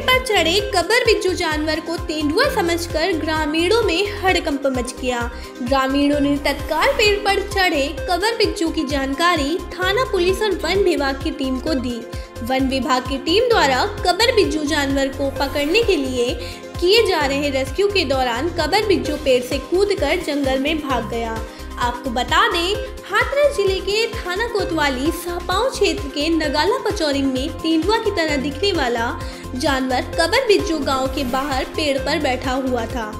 चढ़े कबर बिज्जू जानवर को तेंदुआ समझकर ग्रामीणों में हड़कंप मच गया। ग्रामीणों ने तत्काल पेड़ पर चढ़े कबर बिज्जू की जानकारी थाना पुलिस और वन विभाग की टीम को दी। वन विभाग की टीम द्वारा कबर बिज्जू जानवर को पकड़ने के लिए किए जा रहे रेस्क्यू के दौरान कबर बिज्जू पेड़ से कूदकर जंगल में भाग गया। आपको बता दें हाथरस ज़िले के थाना कोतवाली सहपाव क्षेत्र के नगाला पचौरी में तेंदुआ की तरह दिखने वाला जानवर कबर बिज्जू गाँव के बाहर पेड़ पर बैठा हुआ था।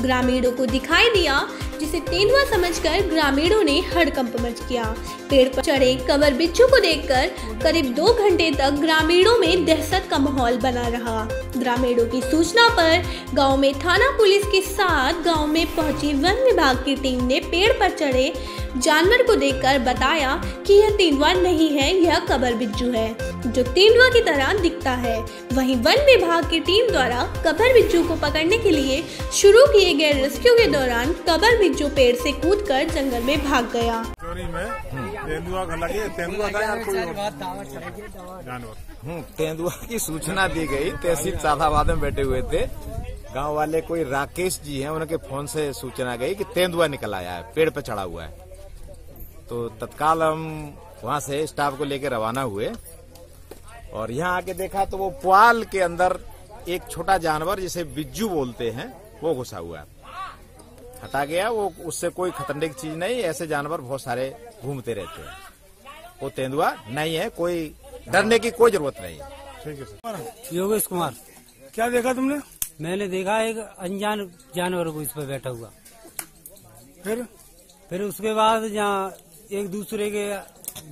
ग्रामीणों को दिखाई दिया, जिसे तेंदुआ समझकर ग्रामीणों ने हड़कंप मच किया। पेड़ पर चढ़े कबर बिच्छू को देखकर करीब दो घंटे तक ग्रामीणों में दहशत का माहौल बना रहा। ग्रामीणों की सूचना पर गाँव में थाना पुलिस के साथ गाँव में पहुँची वन विभाग की टीम ने पेड़ पर चढ़े जानवर को देखकर बताया कि यह तेंदुआ नहीं है यह कबर बिज्जू है जो तेंदुआ की तरह दिखता है। वहीं वन विभाग की टीम द्वारा कबर बिज्जू को पकड़ने के लिए शुरू किए गए रेस्क्यू के दौरान कबर बिज्जू पेड़ से कूदकर जंगल में भाग गया। जानवर। हम्म, तेंदुआ की सूचना दी गई तहसील सादाबाद में बैठे हुए थे। गाँव वाले कोई राकेश जी हैं उनके फ़ोन से सूचना गई कि तेंदुआ निकल आया है पेड़ पे चढ़ा हुआ है। तो तत्काल हम वहाँ से स्टाफ को लेकर रवाना हुए और यहाँ आके देखा तो वो पुआल के अंदर एक छोटा जानवर जिसे बिज्जू बोलते हैं वो घुसा हुआ। हटा गया वो उससे कोई खतरनाक चीज़ नहीं ऐसे जानवर बहुत सारे घूमते रहते हैं। वो तेंदुआ नहीं है कोई डरने की कोई ज़रूरत नहीं है। ठीक है योगेश कुमार। क्या देखा तुमने? मैंने देखा एक अनजान जानवर को इस पर बैठा हुआ। फिर? फिर उसके बाद जहाँ एक दूसरे के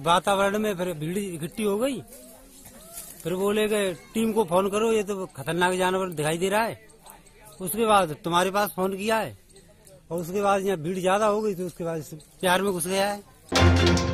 वातावरण में फिर भीड़ इकट्ठी हो गई। फिर बोले कि, टीम को फ़ोन करो, ये तो खतरनाक जानवर दिखाई दे रहा है। उसके बाद तुम्हारे पास फ़ोन किया है और उसके बाद यहाँ भीड़ ज़्यादा हो गई तो उसके बाद प्यार में घुस गया है।